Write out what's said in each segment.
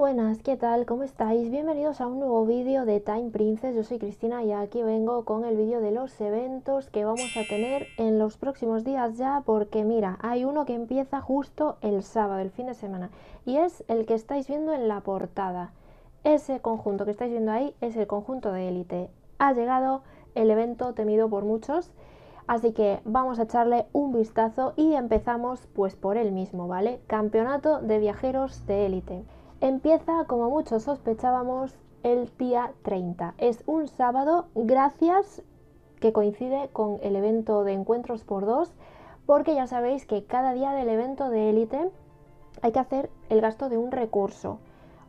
buenas, ¿qué tal? ¿Cómo estáis? Bienvenidos a un nuevo vídeo de Time Princess. Yo soy Cristina y aquí vengo con el vídeo de los eventos que vamos a tener en los próximos días ya porque mira, hay uno que empieza justo el sábado, el fin de semana y es el que estáis viendo en la portada. Ese conjunto que estáis viendo ahí es el conjunto de élite. Ha llegado el evento temido por muchos Así que vamos a echarle un vistazo y empezamos pues por el mismo, ¿vale? Campeonato de viajeros de élite. Empieza, como muchos sospechábamos, el día 30. Es un sábado, gracias que coincide con el evento de encuentros por dos, porque ya sabéis que cada día del evento de élite hay que hacer el gasto de un recurso.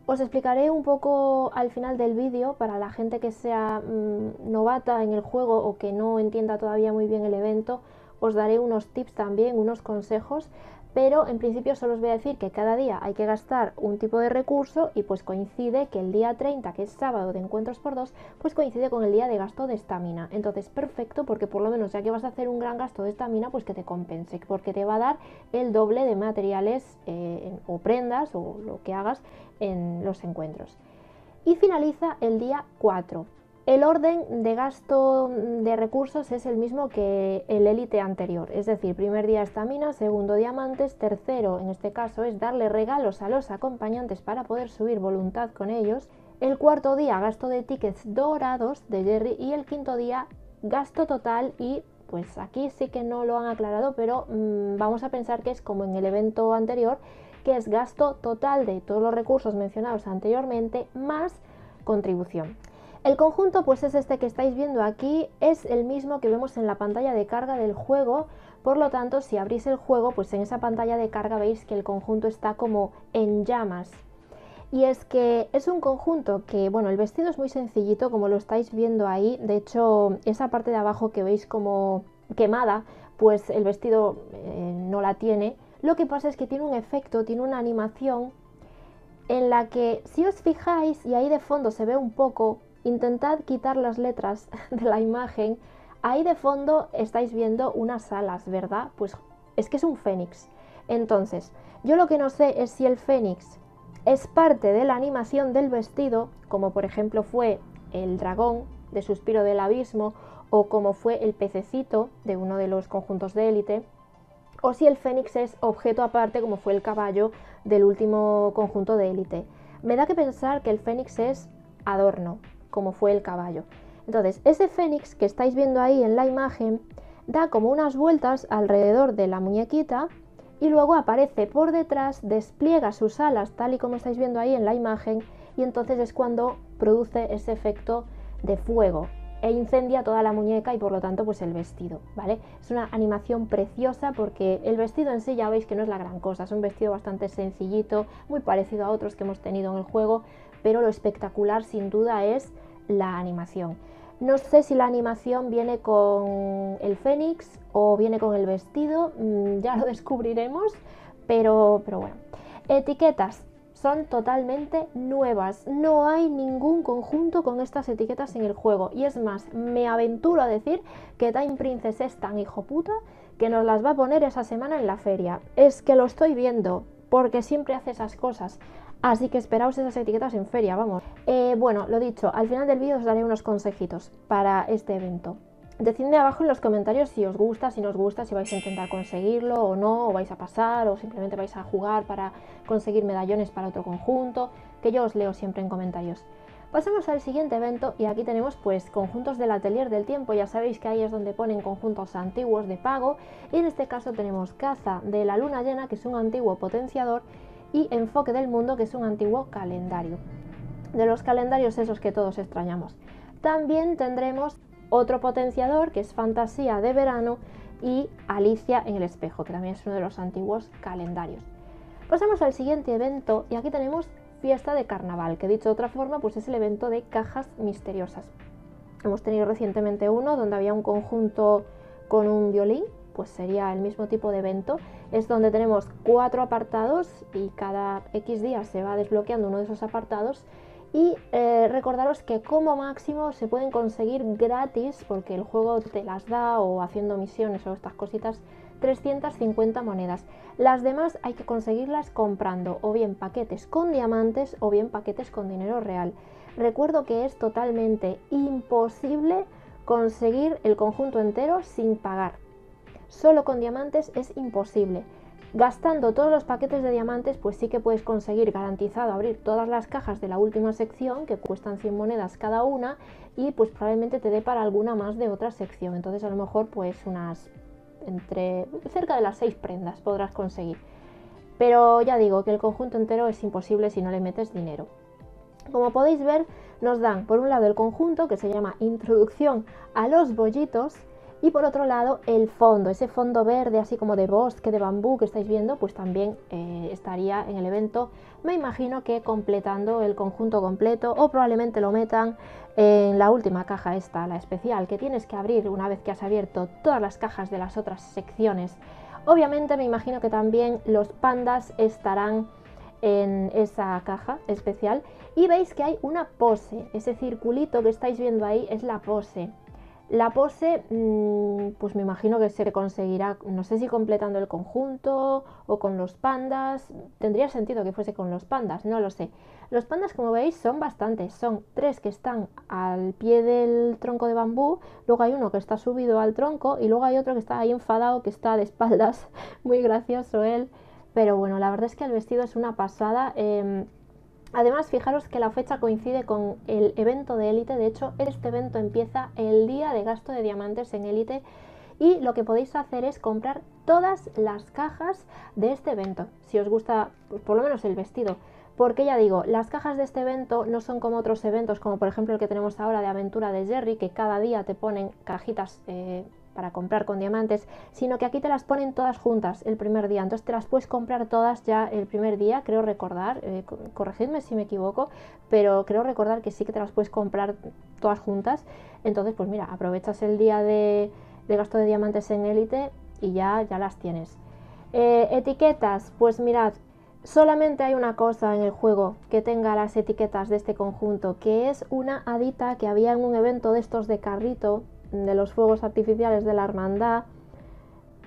Os explicaré un poco al final del vídeo para la gente que sea mm, novata en el juego o que no entienda todavía muy bien el evento. Os daré unos tips también, unos consejos pero en principio solo os voy a decir que cada día hay que gastar un tipo de recurso y pues coincide que el día 30, que es sábado de encuentros por dos, pues coincide con el día de gasto de estamina. Entonces, perfecto, porque por lo menos ya que vas a hacer un gran gasto de estamina, pues que te compense, porque te va a dar el doble de materiales eh, o prendas o lo que hagas en los encuentros. Y finaliza el día 4. El orden de gasto de recursos es el mismo que el élite anterior, es decir, primer día estamina, segundo diamantes, tercero en este caso es darle regalos a los acompañantes para poder subir voluntad con ellos, el cuarto día gasto de tickets dorados de Jerry. Y el quinto día gasto total y pues aquí sí que no lo han aclarado, pero mm, vamos a pensar que es como en el evento anterior, que es gasto total de todos los recursos mencionados anteriormente más contribución. El conjunto pues es este que estáis viendo aquí, es el mismo que vemos en la pantalla de carga del juego, por lo tanto si abrís el juego pues en esa pantalla de carga veis que el conjunto está como en llamas. Y es que es un conjunto que, bueno, el vestido es muy sencillito como lo estáis viendo ahí, de hecho esa parte de abajo que veis como quemada, pues el vestido eh, no la tiene. Lo que pasa es que tiene un efecto, tiene una animación en la que si os fijáis y ahí de fondo se ve un poco Intentad quitar las letras de la imagen. Ahí de fondo estáis viendo unas alas, ¿verdad? Pues es que es un fénix. Entonces, yo lo que no sé es si el fénix es parte de la animación del vestido, como por ejemplo fue el dragón de Suspiro del Abismo o como fue el pececito de uno de los conjuntos de élite, o si el fénix es objeto aparte como fue el caballo del último conjunto de élite. Me da que pensar que el fénix es adorno, como fue el caballo. Entonces, ese fénix que estáis viendo ahí en la imagen da como unas vueltas alrededor de la muñequita y luego aparece por detrás, despliega sus alas tal y como estáis viendo ahí en la imagen y entonces es cuando produce ese efecto de fuego e incendia toda la muñeca y por lo tanto pues el vestido, ¿vale? Es una animación preciosa porque el vestido en sí ya veis que no es la gran cosa, es un vestido bastante sencillito, muy parecido a otros que hemos tenido en el juego, pero lo espectacular sin duda es la animación. No sé si la animación viene con el fénix o viene con el vestido, mm, ya lo descubriremos, pero, pero bueno. Etiquetas son totalmente nuevas, no hay ningún conjunto con estas etiquetas en el juego y es más, me aventuro a decir que Time Princess es tan hijo puta que nos las va a poner esa semana en la feria. Es que lo estoy viendo, porque siempre hace esas cosas. Así que esperaos esas etiquetas en feria, vamos. Eh, bueno, lo dicho, al final del vídeo os daré unos consejitos para este evento. Decidme abajo en los comentarios si os gusta, si no os gusta, si vais a intentar conseguirlo o no, o vais a pasar, o simplemente vais a jugar para conseguir medallones para otro conjunto, que yo os leo siempre en comentarios. Pasemos al siguiente evento y aquí tenemos pues conjuntos del atelier del tiempo, ya sabéis que ahí es donde ponen conjuntos antiguos de pago y en este caso tenemos caza de la luna llena que es un antiguo potenciador y Enfoque del Mundo, que es un antiguo calendario. De los calendarios esos que todos extrañamos. También tendremos otro potenciador, que es Fantasía de Verano, y Alicia en el Espejo, que también es uno de los antiguos calendarios. Pasamos al siguiente evento y aquí tenemos Fiesta de Carnaval, que dicho de otra forma, pues es el evento de cajas misteriosas. Hemos tenido recientemente uno donde había un conjunto con un violín pues sería el mismo tipo de evento. Es donde tenemos cuatro apartados y cada X días se va desbloqueando uno de esos apartados Y eh, recordaros que como máximo se pueden conseguir gratis, porque el juego te las da o haciendo misiones o estas cositas, 350 monedas. Las demás hay que conseguirlas comprando o bien paquetes con diamantes o bien paquetes con dinero real. Recuerdo que es totalmente imposible conseguir el conjunto entero sin pagar. Solo con diamantes es imposible. Gastando todos los paquetes de diamantes, pues sí que puedes conseguir garantizado abrir todas las cajas de la última sección, que cuestan 100 monedas cada una, y pues probablemente te dé para alguna más de otra sección. Entonces a lo mejor pues unas entre cerca de las 6 prendas podrás conseguir. Pero ya digo que el conjunto entero es imposible si no le metes dinero. Como podéis ver, nos dan por un lado el conjunto que se llama Introducción a los bollitos y por otro lado, el fondo, ese fondo verde así como de bosque, de bambú que estáis viendo, pues también eh, estaría en el evento. Me imagino que completando el conjunto completo o probablemente lo metan en la última caja esta, la especial, que tienes que abrir una vez que has abierto todas las cajas de las otras secciones. Obviamente me imagino que también los pandas estarán en esa caja especial y veis que hay una pose, ese circulito que estáis viendo ahí es la pose. La pose, mm, pues me imagino que se conseguirá, no sé si completando el conjunto o con los pandas. Tendría sentido que fuese con los pandas, no lo sé. Los pandas, como veis, son bastantes. Son tres que están al pie del tronco de bambú, luego hay uno que está subido al tronco y luego hay otro que está ahí enfadado, que está de espaldas. Muy gracioso él. Pero bueno, la verdad es que el vestido es una pasada. Em, Además, fijaros que la fecha coincide con el evento de élite. De hecho, este evento empieza el día de gasto de diamantes en élite. Y lo que podéis hacer es comprar todas las cajas de este evento. Si os gusta, pues, por lo menos el vestido. Porque ya digo, las cajas de este evento no son como otros eventos, como por ejemplo el que tenemos ahora de aventura de Jerry, que cada día te ponen cajitas eh, para comprar con diamantes, sino que aquí te las ponen todas juntas el primer día. Entonces te las puedes comprar todas ya el primer día, creo recordar, eh, corregidme si me equivoco, pero creo recordar que sí que te las puedes comprar todas juntas. Entonces, pues mira, aprovechas el día de, gasto de diamantes en élite y ya, ya las tienes. Eh, etiquetas, pues mirad, solamente hay una cosa en el juego que tenga las etiquetas de este conjunto, que es una adita que había en un evento de estos de carrito de los fuegos artificiales de la hermandad,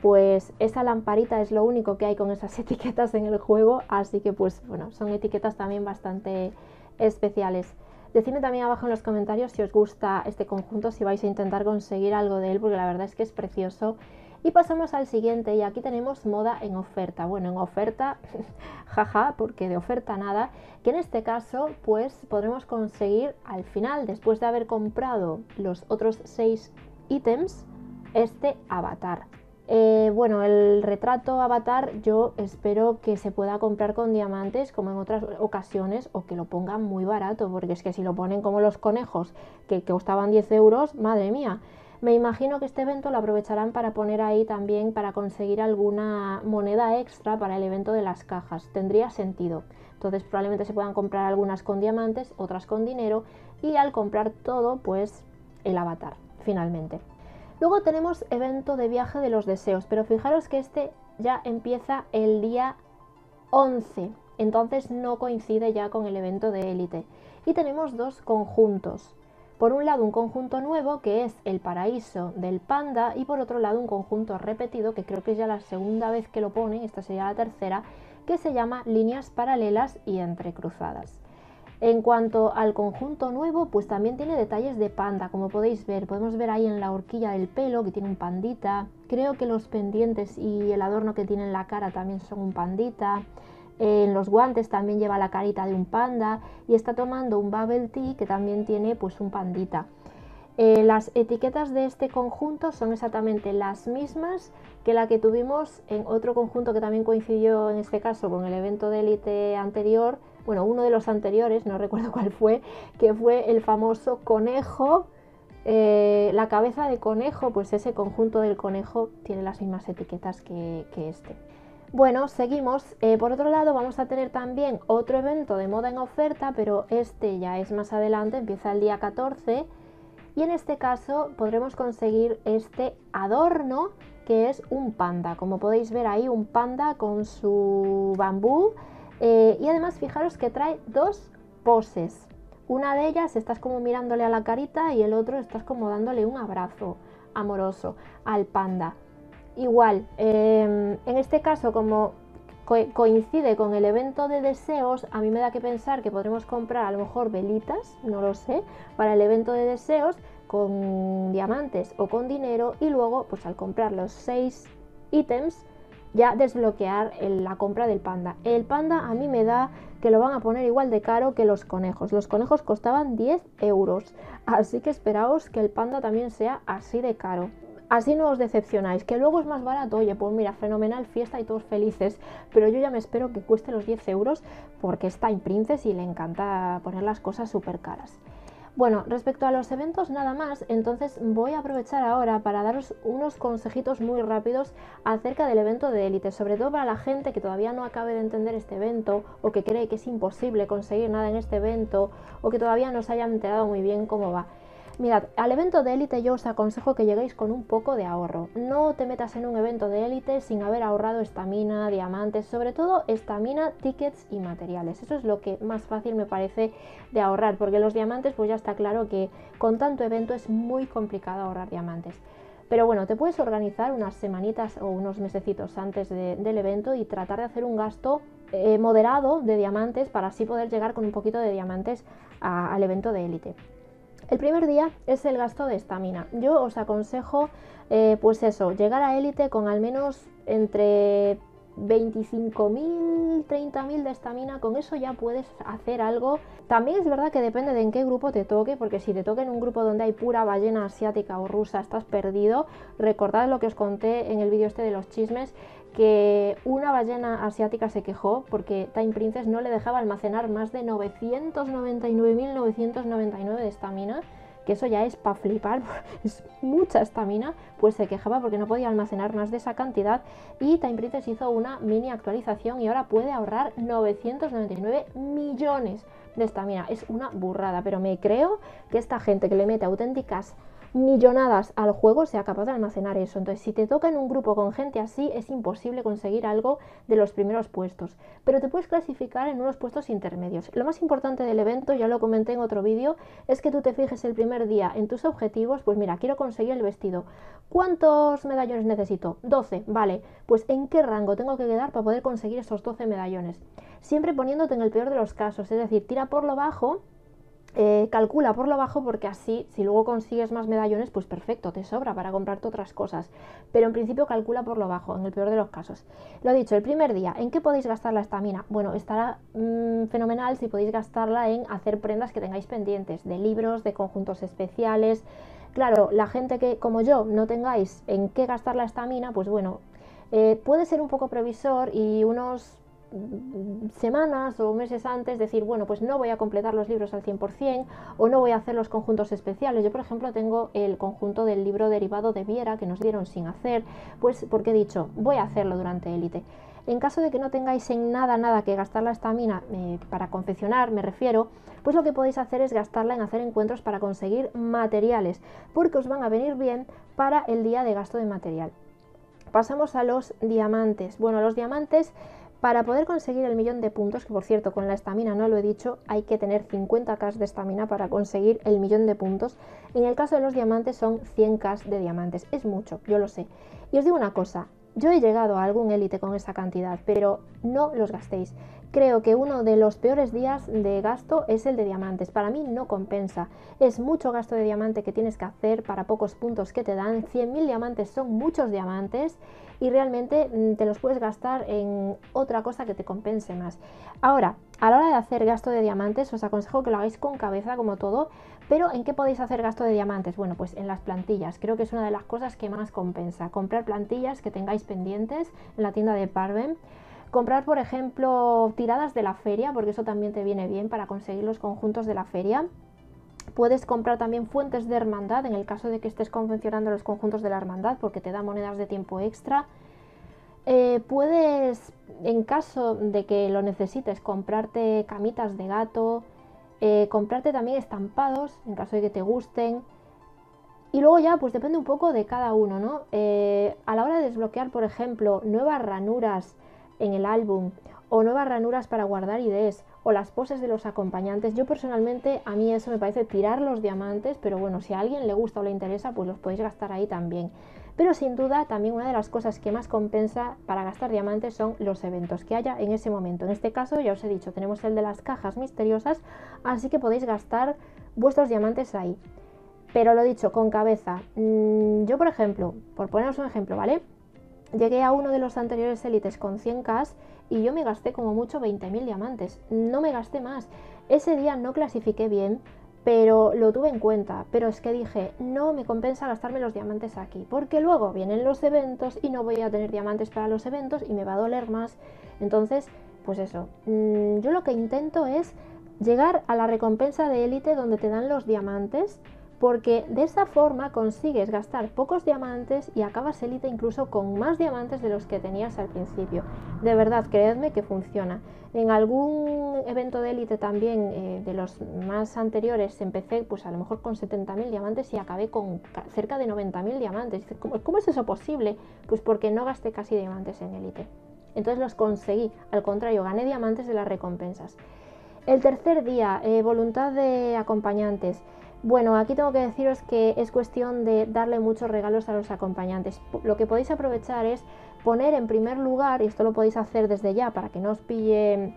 pues esa lamparita es lo único que hay con esas etiquetas en el juego, así que pues bueno, son etiquetas también bastante especiales. Decidme también abajo en los comentarios si os gusta este conjunto, si vais a intentar conseguir algo de él, porque la verdad es que es precioso y pasamos al siguiente y aquí tenemos moda en oferta. Bueno, en oferta, jaja, porque de oferta nada, que en este caso pues podremos conseguir al final, después de haber comprado los otros seis ítems, este avatar. Eh, bueno, el retrato avatar yo espero que se pueda comprar con diamantes como en otras ocasiones o que lo pongan muy barato, porque es que si lo ponen como los conejos que, que costaban 10 euros, madre mía. Me imagino que este evento lo aprovecharán para poner ahí también para conseguir alguna moneda extra para el evento de las cajas. Tendría sentido. Entonces probablemente se puedan comprar algunas con diamantes, otras con dinero y al comprar todo pues el avatar finalmente. Luego tenemos evento de viaje de los deseos, pero fijaros que este ya empieza el día 11, entonces no coincide ya con el evento de élite. Y tenemos dos conjuntos. Por un lado un conjunto nuevo que es el paraíso del panda y por otro lado un conjunto repetido que creo que es ya la segunda vez que lo ponen, esta sería la tercera, que se llama líneas paralelas y entrecruzadas. En cuanto al conjunto nuevo, pues también tiene detalles de panda, como podéis ver. Podemos ver ahí en la horquilla del pelo que tiene un pandita. Creo que los pendientes y el adorno que tiene en la cara también son un pandita en los guantes también lleva la carita de un panda y está tomando un bubble tea que también tiene pues un pandita. Eh, las etiquetas de este conjunto son exactamente las mismas que la que tuvimos en otro conjunto que también coincidió en este caso con el evento de élite anterior, bueno, uno de los anteriores, no recuerdo cuál fue, que fue el famoso conejo, eh, la cabeza de conejo, pues ese conjunto del conejo tiene las mismas etiquetas que este. Bueno, seguimos. Eh, por otro lado, vamos a tener también otro evento de moda en oferta, pero este ya es más adelante, empieza el día 14. Y en este caso podremos conseguir este adorno que es un panda. Como podéis ver ahí, un panda con su bambú. Eh, y además fijaros que trae dos poses. Una de ellas estás como mirándole a la carita y el otro estás como dándole un abrazo amoroso al panda. Igual, em, en este caso como coincide con el evento de deseos, a mí me da que pensar que podremos comprar a lo mejor velitas, no lo sé, para el evento de deseos con diamantes o con dinero y luego pues al comprar los seis ítems ya desbloquear la compra del panda. El panda a mí me da que lo van a poner igual de caro que los conejos. Los conejos costaban 10 euros, así que esperaos que el panda también sea así de caro. Así no os decepcionáis, que luego es más barato, oye, pues mira, fenomenal, fiesta y todos felices, pero yo ya me espero que cueste los 10 euros porque está en Princess y le encanta poner las cosas súper caras. Bueno, respecto a los eventos nada más, entonces voy a aprovechar ahora para daros unos consejitos muy rápidos acerca del evento de élite, sobre todo para la gente que todavía no acabe de entender este evento o que cree que es imposible conseguir nada en este evento o que todavía no se hayan enterado muy bien cómo va. Mirad, al evento de élite yo os aconsejo que lleguéis con un poco de ahorro. No te metas en un evento de élite sin haber ahorrado estamina, diamantes, sobre todo estamina, tickets y materiales. Eso es lo que más fácil me parece de ahorrar, porque los diamantes pues ya está claro que con tanto evento es muy complicado ahorrar diamantes. Pero bueno, te puedes organizar unas semanitas o unos mesecitos antes del evento y tratar de hacer un gasto eh, moderado de diamantes para así poder llegar con un poquito de diamantes al evento de élite. El primer día es el gasto de estamina. Yo os aconsejo, eh, pues eso, llegar a élite con al menos entre 25.000, 30.000 de estamina, con eso ya puedes hacer algo. También es verdad que depende de en qué grupo te toque, porque si te toca en un grupo donde hay pura ballena asiática o rusa, estás perdido. Recordad lo que os conté en el vídeo este de los chismes, que una ballena asiática se quejó porque Time Princess no le dejaba almacenar más de 999.999 de estamina que eso ya es para flipar, es mucha estamina, pues se quejaba porque no podía almacenar más de esa cantidad y Time Princess hizo una mini actualización y ahora puede ahorrar 999 millones de estamina. Es una burrada, pero me creo que esta gente que le mete auténticas millonadas al juego sea capaz de almacenar eso. Entonces, si te toca en un grupo con gente así, es imposible conseguir algo de los primeros puestos. Pero te puedes clasificar en unos puestos intermedios. Lo más importante del evento, ya lo comenté en otro vídeo, es que tú te fijes el primer día en tus objetivos. Pues mira, quiero conseguir el vestido. ¿Cuántos medallones necesito? 12. Vale, pues ¿en qué rango tengo que quedar para poder conseguir esos 12 medallones? Siempre poniéndote en el peor de los casos, es decir, tira por lo bajo eh, calcula por lo bajo porque así, si luego consigues más medallones, pues perfecto, te sobra para comprarte otras cosas. Pero en principio calcula por lo bajo, en el peor de los casos. Lo dicho, el primer día, ¿en qué podéis gastar la estamina? Bueno, estará mm, fenomenal si podéis gastarla en hacer prendas que tengáis pendientes, de libros, de conjuntos especiales. Claro, la gente que, como yo, no tengáis en qué gastar la estamina, pues bueno, eh, puede ser un poco previsor y unos semanas o meses antes decir, bueno, pues no voy a completar los libros al 100% o no voy a hacer los conjuntos especiales. Yo, por ejemplo, tengo el conjunto del libro derivado de Viera que nos dieron sin hacer, pues porque he dicho, voy a hacerlo durante élite. En caso de que no tengáis en nada, nada que gastar la estamina eh, para confeccionar, me refiero, pues lo que podéis hacer es gastarla en hacer encuentros para conseguir materiales, porque os van a venir bien para el día de gasto de material. Pasamos a los diamantes. Bueno, los diamantes para poder conseguir el millón de puntos, que por cierto con la estamina no lo he dicho, hay que tener 50k de estamina para conseguir el millón de puntos. En el caso de los diamantes son 100k de diamantes. Es mucho, yo lo sé. Y os digo una cosa, yo he llegado a algún élite con esa cantidad, pero no los gastéis. Creo que uno de los peores días de gasto es el de diamantes. Para mí no compensa. Es mucho gasto de diamante que tienes que hacer para pocos puntos que te dan. 100.000 diamantes son muchos diamantes y realmente mm, te los puedes gastar en otra cosa que te compense más. Ahora, a la hora de hacer gasto de diamantes os aconsejo que lo hagáis con cabeza como todo, pero ¿en qué podéis hacer gasto de diamantes? Bueno, pues en las plantillas. Creo que es una de las cosas que más compensa. Comprar plantillas que tengáis pendientes en la tienda de Parven Comprar, por ejemplo, tiradas de la feria, porque eso también te viene bien para conseguir los conjuntos de la feria. Puedes comprar también fuentes de hermandad en el caso de que estés confeccionando los conjuntos de la hermandad porque te da monedas de tiempo extra. Eh, puedes, en caso de que lo necesites, comprarte camitas de gato, eh, comprarte también estampados en caso de que te gusten. Y luego ya, pues depende un poco de cada uno, ¿no? Eh, a la hora de desbloquear, por ejemplo, nuevas ranuras en el álbum, o nuevas ranuras para guardar IDs, o las poses de los acompañantes. Yo personalmente, a mí eso me parece tirar los diamantes, pero bueno, si a alguien le gusta o le interesa, pues los podéis gastar ahí también. Pero sin duda, también una de las cosas que más compensa para gastar diamantes son los eventos que haya en ese momento. En este caso, ya os he dicho, tenemos el de las cajas misteriosas, así que podéis gastar vuestros diamantes ahí. Pero lo dicho, con cabeza. Mm, yo, por ejemplo, por poneros un ejemplo, ¿vale? Llegué a uno de los anteriores élites con 100k y yo me gasté como mucho 20.000 diamantes. No me gasté más. Ese día no clasifiqué bien, pero lo tuve en cuenta. Pero es que dije, no me compensa gastarme los diamantes aquí, porque luego vienen los eventos y no voy a tener diamantes para los eventos y me va a doler más. Entonces, pues eso, mm, yo lo que intento es llegar a la recompensa de élite donde te dan los diamantes porque de esa forma consigues gastar pocos diamantes y acabas élite incluso con más diamantes de los que tenías al principio. De verdad, creedme que funciona. En algún evento de élite también, eh, de los más anteriores, empecé pues a lo mejor con 70.000 diamantes y acabé con cerca de 90.000 diamantes. ¿Cómo, ¿Cómo es eso posible? Pues porque no gasté casi diamantes en élite. Entonces los conseguí, al contrario, gané diamantes de las recompensas. El tercer día, eh, voluntad de acompañantes. Bueno, aquí tengo que deciros que es cuestión de darle muchos regalos a los acompañantes. Lo que podéis aprovechar es poner en primer lugar, y esto lo podéis hacer desde ya para que no os pille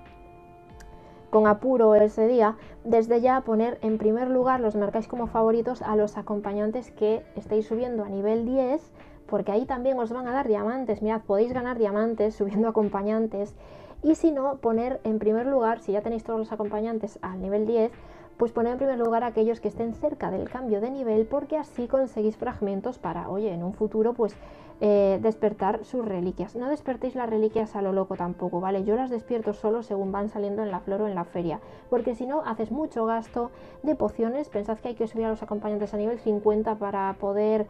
con apuro ese día, desde ya poner en primer lugar, los marcáis como favoritos a los acompañantes que estéis subiendo a nivel 10, porque ahí también os van a dar diamantes. Mirad, podéis ganar diamantes subiendo acompañantes. Y si no, poner en primer lugar, si ya tenéis todos los acompañantes al nivel 10, pues poner en primer lugar a aquellos que estén cerca del cambio de nivel porque así conseguís fragmentos para, oye, en un futuro pues eh, despertar sus reliquias. No despertéis las reliquias a lo loco tampoco, ¿vale? Yo las despierto solo según van saliendo en la flor o en la feria, porque si no haces mucho gasto de pociones, pensad que hay que subir a los acompañantes a nivel 50 para poder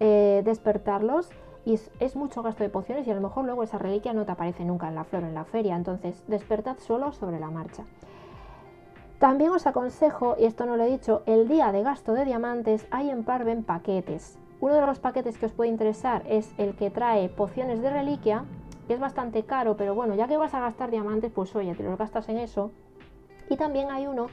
eh, despertarlos y es, mucho gasto de pociones y a lo mejor luego esa reliquia no te aparece nunca en la flor o en la feria, entonces despertad solo sobre la marcha. También os aconsejo, y esto no lo he dicho, el día de gasto de diamantes hay en Parven paquetes. Uno de los paquetes que os puede interesar es el que trae pociones de reliquia, que es bastante caro, pero bueno, ya que vas a gastar diamantes, pues oye, te los gastas en eso. Y también hay uno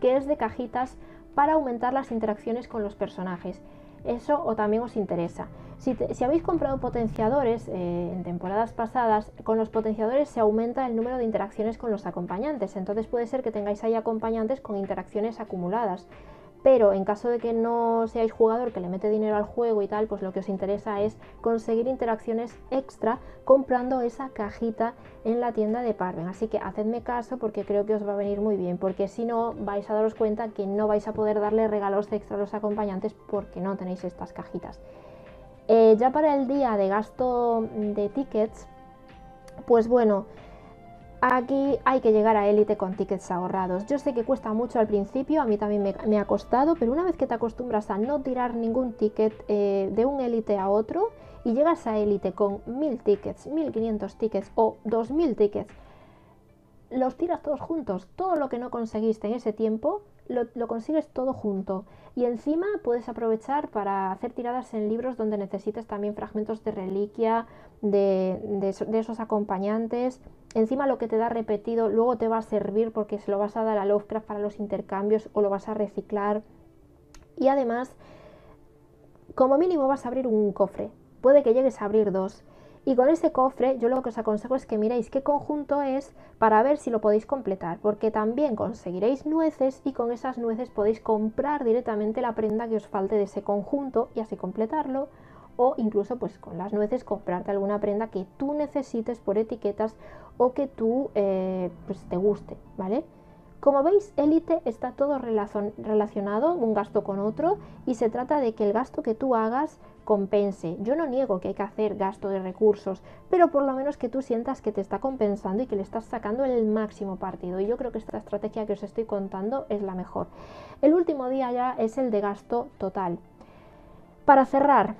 que es de cajitas para aumentar las interacciones con los personajes. Eso o también os interesa. Si, habéis comprado potenciadores eh, en temporadas pasadas, con los potenciadores se aumenta el número de interacciones con los acompañantes. Entonces puede ser que tengáis ahí acompañantes con interacciones acumuladas. Pero en caso de que no seáis jugador que le mete dinero al juego y tal, pues lo que os interesa es conseguir interacciones extra comprando esa cajita en la tienda de Parven. Así que hacedme caso porque creo que os va a venir muy bien, porque si no vais a daros cuenta que no vais a poder darle regalos extra a los acompañantes porque no tenéis estas cajitas. Eh, ya para el día de gasto de tickets, pues bueno, aquí hay que llegar a élite con tickets ahorrados. Yo sé que cuesta mucho al principio, a mí también me, ha costado, pero una vez que te acostumbras a no tirar ningún ticket eh, de un élite a otro y llegas a élite con 1000 tickets, 1500 tickets o 2000 tickets, los tiras todos juntos. Todo lo que no conseguiste en ese tiempo, lo, consigues todo junto. Y encima puedes aprovechar para hacer tiradas en libros donde necesites también fragmentos de reliquia, de, de, esos acompañantes. Encima lo que te da repetido luego te va a servir porque se lo vas a dar a Lovecraft para los intercambios o lo vas a reciclar. Y además, como mínimo vas a abrir un cofre. Puede que llegues a abrir dos. Y con ese cofre yo lo que os aconsejo es que miréis qué conjunto es para ver si lo podéis completar, porque también conseguiréis nueces y con esas nueces podéis comprar directamente la prenda que os falte de ese conjunto y así completarlo o incluso pues con las nueces comprarte alguna prenda que tú necesites por etiquetas o que tú eh, pues te guste, ¿vale? Como veis, élite está todo relacionado un gasto con otro y se trata de que el gasto que tú hagas compense. Yo no niego que hay que hacer gasto de recursos, pero por lo menos que tú sientas que te está compensando y que le estás sacando el máximo partido. Y yo creo que esta estrategia que os estoy contando es la mejor. El último día ya es el de gasto total. Para cerrar,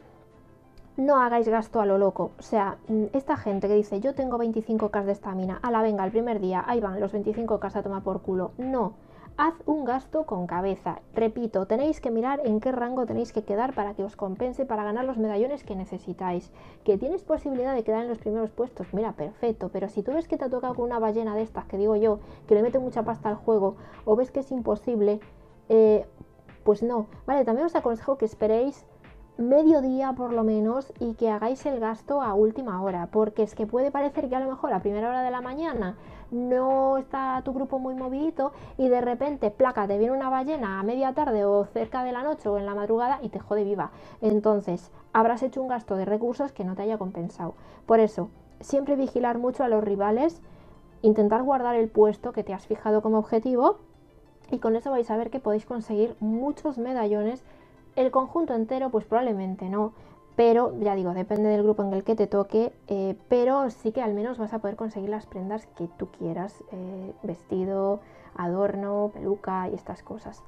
no hagáis gasto a lo loco. O sea, mm, esta gente que dice yo tengo 25k de estamina, a la venga, el primer día, ahí van los 25k a tomar por culo. No, haz un gasto con cabeza. Repito, tenéis que mirar en qué rango tenéis que quedar para que os compense para ganar los medallones que necesitáis. Que tienes posibilidad de quedar en los primeros puestos, mira, perfecto, pero si tú ves que te ha tocado con una ballena de estas, que digo yo, que le mete mucha pasta al juego, o ves que es imposible, eh, pues no. Vale, también os aconsejo que esperéis mediodía por lo menos y que hagáis el gasto a última hora, porque es que puede parecer que a lo mejor a primera hora de la mañana no está tu grupo muy movidito y de repente, placa, te viene una ballena a media tarde o cerca de la noche o en la madrugada y te jode viva. Entonces, habrás hecho un gasto de recursos que no te haya compensado. Por eso, siempre vigilar mucho a los rivales, intentar guardar el puesto que te has fijado como objetivo y con eso vais a ver que podéis conseguir muchos medallones el conjunto entero, pues probablemente no, pero ya digo, depende del grupo en el que te toque, eh, pero sí que al menos vas a poder conseguir las prendas que tú quieras, eh, vestido, adorno, peluca y estas cosas.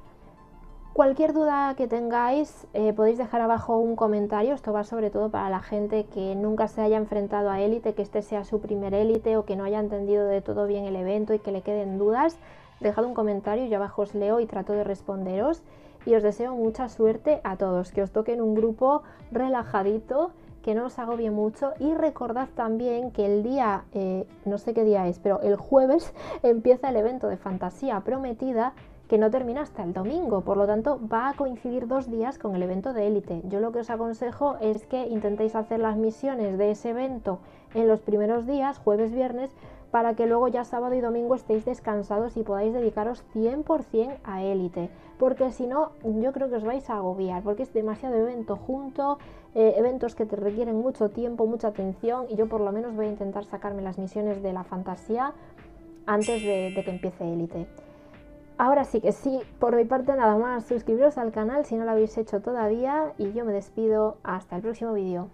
Cualquier duda que tengáis eh, podéis dejar abajo un comentario, esto va sobre todo para la gente que nunca se haya enfrentado a élite, que este sea su primer élite o que no haya entendido de todo bien el evento y que le queden dudas, dejad un comentario, yo abajo os leo y trato de responderos y os deseo mucha suerte a todos, que os toquen un grupo relajadito, que no os agobie mucho y recordad también que el día, eh, no sé qué día es, pero el jueves empieza el evento de fantasía prometida que no termina hasta el domingo, por lo tanto va a coincidir dos días con el evento de élite. Yo lo que os aconsejo es que intentéis hacer las misiones de ese evento en los primeros días, jueves, viernes, para que luego ya sábado y domingo estéis descansados y podáis dedicaros 100% a élite, porque si no yo creo que os vais a agobiar, porque es demasiado evento junto, eh, eventos que te requieren mucho tiempo, mucha atención y yo por lo menos voy a intentar sacarme las misiones de la fantasía antes de, de que empiece élite. Ahora sí que sí, por mi parte nada más, suscribiros al canal si no lo habéis hecho todavía y yo me despido hasta el próximo vídeo.